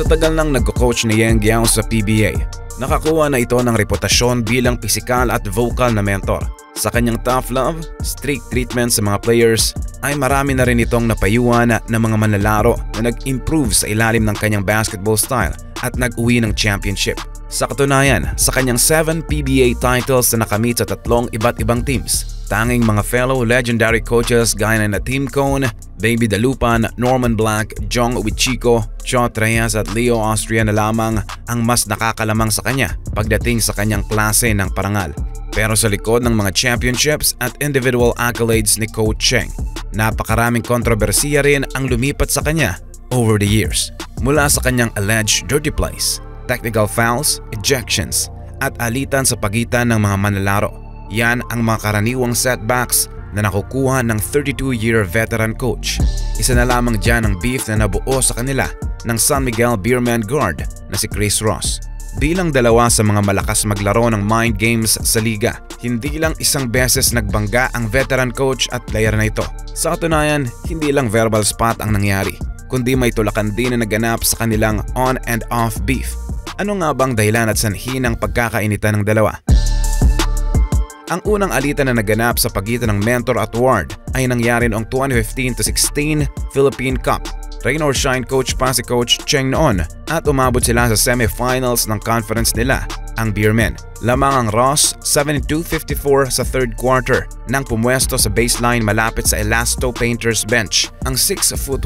Sa tagal nang nagko-coach ni Yang Giao sa PBA, nakakuha na ito ng reputasyon bilang pisikal at vocal na mentor. Sa kanyang tough love, strict treatment sa mga players, ay marami na rin itong napayuhan ng mga manlalaro na nag-improve sa ilalim ng kanyang basketball style at nag-uwi ng championship. Sa katunayan, sa kanyang 7 PBA titles na nakamit sa tatlong iba't ibang teams, tanging mga fellow legendary coaches gaya na Team Cone, Baby Dalupan, Norman Black, Jong Wichiko, Chot Reyes at Leo Austria na lamang ang mas nakakalamang sa kanya pagdating sa kanyang klase ng parangal. Pero sa likod ng mga championships at individual accolades ni Coach Cheng, napakaraming kontrobersiya rin ang lumipat sa kanya over the years. Mula sa kanyang alleged dirty plays, technical fouls, ejections, at alitan sa pagitan ng mga manlalaro. Yan ang mga karaniwang setbacks na nakukuha ng 32-year veteran coach. Isa na lamang dyan ang beef na nabuo sa kanila ng San Miguel Beerman guard na si Chris Ross. Bilang dalawa sa mga malakas maglaro ng mind games sa liga, hindi lang isang beses nagbangga ang veteran coach at player na ito. Sa katunayan, hindi lang verbal spot ang nangyari, kundi may tulakan din na naganap sa kanilang on and off beef. Ano nga bang dahilan at sanhi ng pagkakainitan ng dalawa? Ang unang alitan na naganap sa pagitan ng mentor at ward ay nangyari noong 2015-16 Philippine Cup Rain or shine coach pa si Coach Cheng noon at umabot sila sa semifinals ng conference nila, ang Beermen. Lamang ang Ross 72-54 sa third quarter nang pumwesto sa baseline malapit sa Elasto Painters bench ang 6'1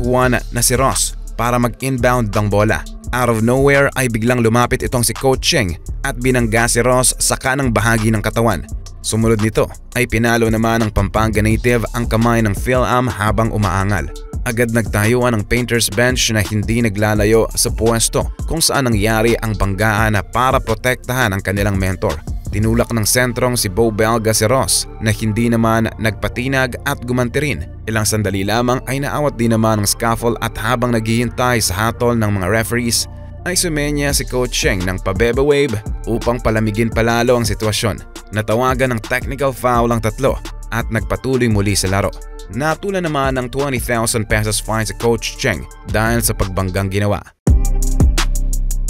na si Ross para mag-inbound ng bola. Out of nowhere ay biglang lumapit itong si Coach Cheng at binangga si Ross sa kanang bahagi ng katawan. Sumunod nito ay pinalo naman ng Pampanga native ang kamay ng Phil Am habang umaangal agad nagtayuan ang painter's bench na hindi naglalayo sa pwesto kung saan nangyari ang banggaan na para protektahan ang kanilang mentor. Tinulak ng sentrong si Bo Belga si Ross na hindi naman nagpatinag at gumanti rin. Ilang sandali lamang ay naawat din naman ang scaffold at habang naghihintay sa hatol ng mga referees ay sumenya si Coach Cheng ng pabebe wave upang palamigin palalo ang sitwasyon. Natawagan ng technical foul ang tatlo at nagpatuloy muli sa laro. Natula naman ng 20,000 pesos fine sa Coach Cheng dahil sa pagbanggang ginawa.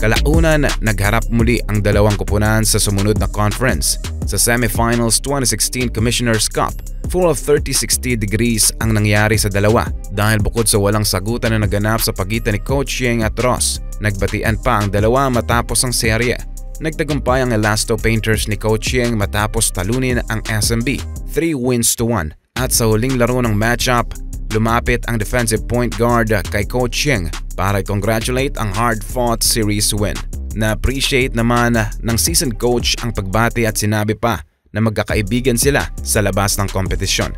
Kalaunan, nagharap muli ang dalawang kupunan sa sumunod na conference sa semifinals 2016 Commissioner's Cup. Full of 30-60 degrees ang nangyari sa dalawa dahil bukod sa walang sagutan na naganap sa pagitan ni Coach Yeng at Ross, nagbatian pa ang dalawa matapos ang serye. Nagtagumpay ang Elasto Painters ni Coach Yeng matapos talunin ang SMB 3 wins to 1 at sa huling laro ng matchup, lumapit ang defensive point guard kay Coach Yeng para congratulate ang hard-fought series win. Na-appreciate naman ng seasoned coach ang pagbati at sinabi pa na magkakaibigan sila sa labas ng kompetisyon.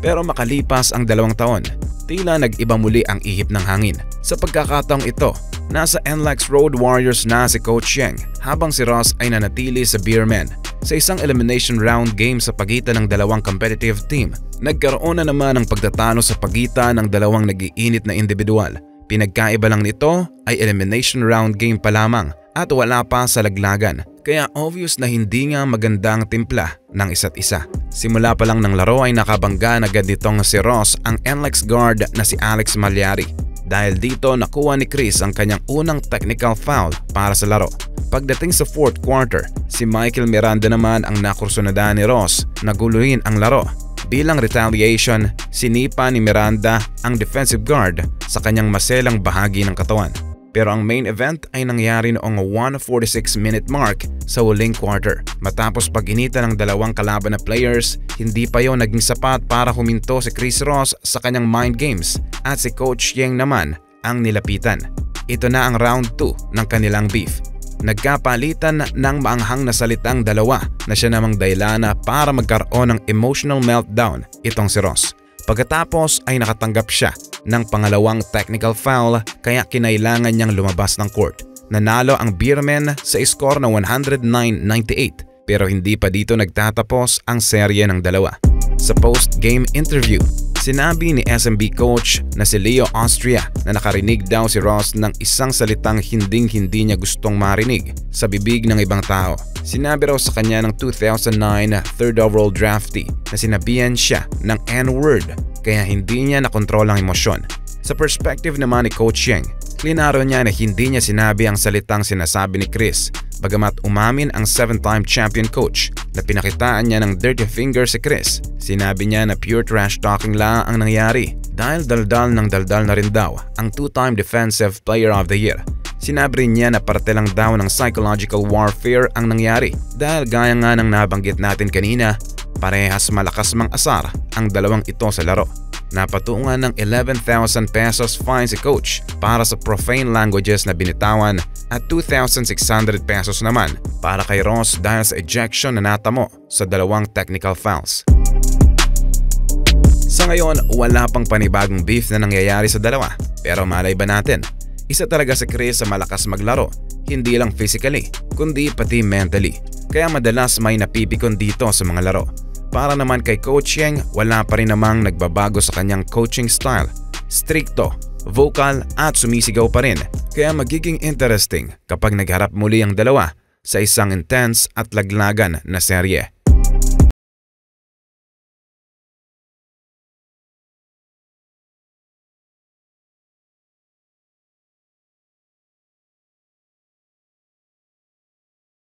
Pero makalipas ang dalawang taon, tila nag-iba muli ang ihip ng hangin. Sa pagkakataong ito, nasa NLEX Road Warriors na si Coach Yeng habang si Ross ay nanatili sa Beermen sa isang elimination round game sa pagitan ng dalawang competitive team. Nagkaroon na naman ng pagtatalo sa pagitan ng dalawang nagiinit na individual. Pinagkaiba lang nito ay elimination round game pa lamang at wala pa sa laglagan kaya obvious na hindi nga magandang timpla ng isa't isa. Simula pa lang ng laro ay nakabangga na agad nitong si Ross ang NLEX guard na si Alex Malyari. Dahil dito nakuha ni Chris ang kanyang unang technical foul para sa laro. Pagdating sa fourth quarter, si Michael Miranda naman ang nakursunada ni Ross na guluhin ang laro. Bilang retaliation, sinipa ni Miranda ang defensive guard sa kanyang maselang bahagi ng katawan. Pero ang main event ay nangyari noong 146 minute mark sa huling quarter. Matapos pag-inita ng dalawang kalaban na players, hindi pa yon naging sapat para huminto si Chris Ross sa kanyang mind games at si Coach Yeng naman ang nilapitan. Ito na ang round 2 ng kanilang beef. Nagkapalitan ng maanghang na salitang dalawa na siya namang dailana para magkaroon ng emotional meltdown itong si Ross. Pagkatapos ay nakatanggap siya ng pangalawang technical foul kaya kinailangan niyang lumabas ng court. Nanalo ang Beermen sa score na 109-98 pero hindi pa dito nagtatapos ang serye ng dalawa. Sa post-game interview, sinabi ni SMB coach na si Leo Austria na nakarinig daw si Ross ng isang salitang hinding-hindi niya gustong marinig sa bibig ng ibang tao. Sinabi raw sa kanya ng 2009 third overall draftee na sinabihan siya ng N-word kaya hindi niya nakontrol ang emosyon. Sa perspective naman ni Coach Yeng, Klinaro niya na hindi niya sinabi ang salitang sinasabi ni Chris bagamat umamin ang 7-time champion coach na pinakitaan niya ng dirty finger si Chris. Sinabi niya na pure trash talking lang ang nangyari dahil daldal ng daldal na rin daw ang 2-time defensive player of the year. Sinabi rin niya na parte lang daw ng psychological warfare ang nangyari dahil gaya nga ng nabanggit natin kanina, parehas malakas mang asar ang dalawang ito sa laro. Napatungan ng 11,000 pesos fine si coach para sa profane languages na binitawan at 2,600 pesos naman para kay Ross dahil sa ejection na natamo sa dalawang technical fouls. Sa ngayon, wala pang panibagong beef na nangyayari sa dalawa pero malay ba natin, isa talaga si Chris sa malakas maglaro, hindi lang physically kundi pati mentally. Kaya madalas may napipikon dito sa mga laro. Para naman kay Coach Yang, wala pa rin namang nagbabago sa kanyang coaching style. Stricto, vocal at sumisigaw pa rin. Kaya magiging interesting kapag nagharap muli ang dalawa sa isang intense at laglagan na serye.